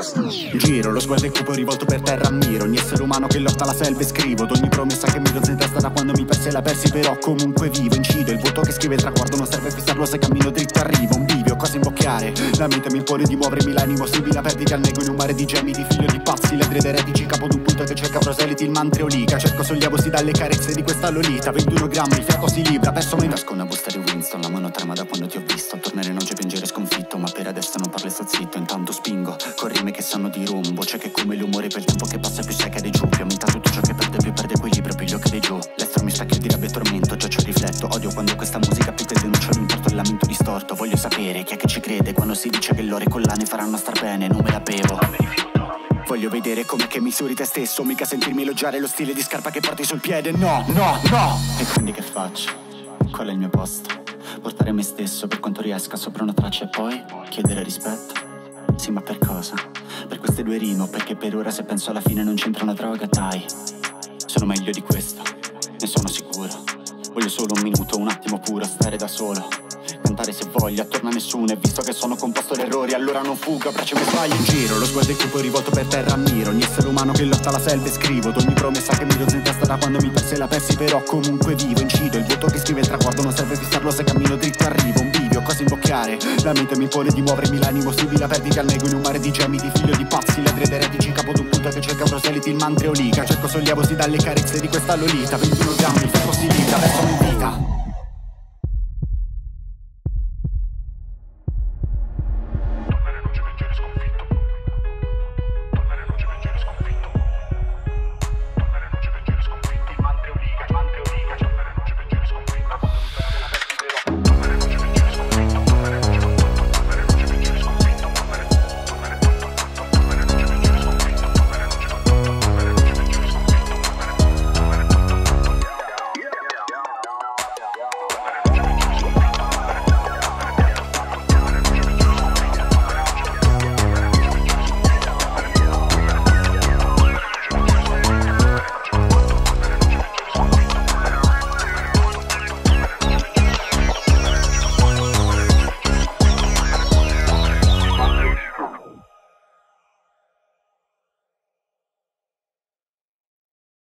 Giro, lo sguardo è cupo rivolto per terra ammiro. Ogni essere umano che lotta la selva e scrivo. D'ogni promessa che mi rozza testa da quando mi persi e la persi Però comunque vivo, incido Il voto che scrive il traguardo non serve fissarlo se cammino dritto arrivo. Un bivio, cosa imbocchiare. La mente mi impone di muovermi l'animo simile a perdita al nego in un mare di gemiti Figlio di pazzi, ledri ed eretici Capo d'un punto che cerca proseliti il mantreolica Cerco sollievo si dalle carezze di questa lolita. 21 grammi, il fiato si libra Perso mi nasco una busta di Winston La mano trema da quando ti ho visto. Tornare oggi a piangere sconfitto Ma per adesso non parlo e zitto. Intanto spingo con rime che sanno di rumbo C'è che come l'umore per il tempo che passa più sai cade L'estero mi specchio di rabbia e tormento Già ci rifletto Odio quando questa musica più che denuncia l'importo il lamento distorto Voglio sapere chi è che ci crede Quando si dice che l'ore collane faranno star bene Non me la bevo Voglio vedere com'è che misuri te stesso Mica sentirmi elogiare lo stile di scarpa che porti sul piede No, no, no E quindi che faccio? Qual è il mio posto? Portare me stesso per quanto riesca sopra una traccia e poi chiedere rispetto? Sì, ma per cosa? Per queste due rime o perché per ora se penso alla fine non c'entra una droga, dai Sono meglio di questo, ne sono sicuro. Voglio solo un minuto, un attimo puro, stare da solo. Cantare se voglio, attorno a nessuno E visto che sono composto d'errori, allora non fuga Braccio mi sbaglio in giro, lo sguardo è cupo rivolto per terra ammiro. Ogni essere umano che lotta la selva e scrivo. D'ogni promessa che mi rozza in testa da quando mi persi la persi Però comunque vivo, incido. Il voto che scrive il traguardo non serve fissarlo se cammino dritto arrivo Un imbocchiare? La mente mi impone di muovermi l'animo simile a perdita al in un mare di gemiti Figlio di pazzi, ledri ed eretici Capo d'un punto che cerca proseliti il mantreolica Cerco sollievo dalle carezze di questa lolita 21 grammi, il ferro si lita, verso in vita